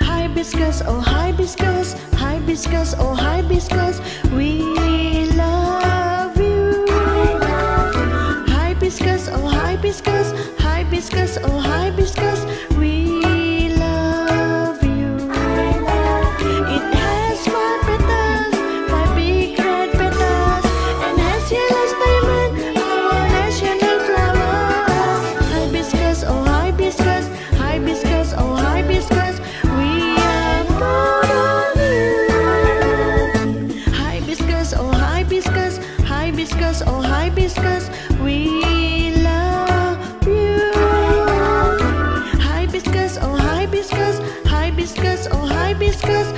hibiscus, oh hibiscus, hibiscus, oh hibiscus, we love you. Hibiscus, oh hibiscus, hibiscus, oh hibiscus. Hibiscus, oh hibiscus, we love you. Hibiscus, oh hibiscus, hibiscus, oh hibiscus,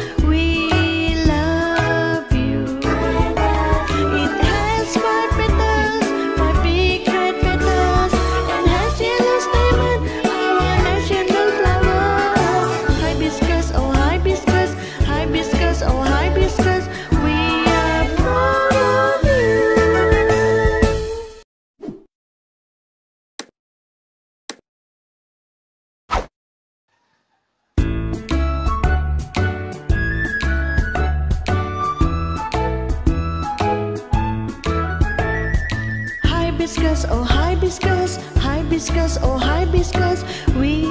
hibiscus, oh hibiscus, hibiscus, oh hibiscus, we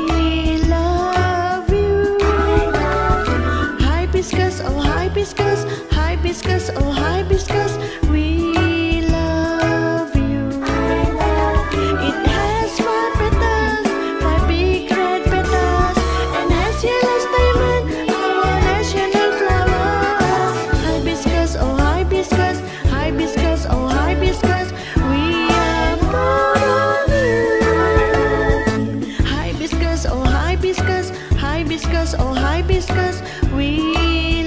love you. Hibiscus, oh hibiscus, hibiscus, oh hibiscus. hibiscus. We